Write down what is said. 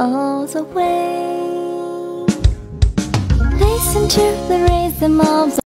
all the way. Listen to the rhythm of the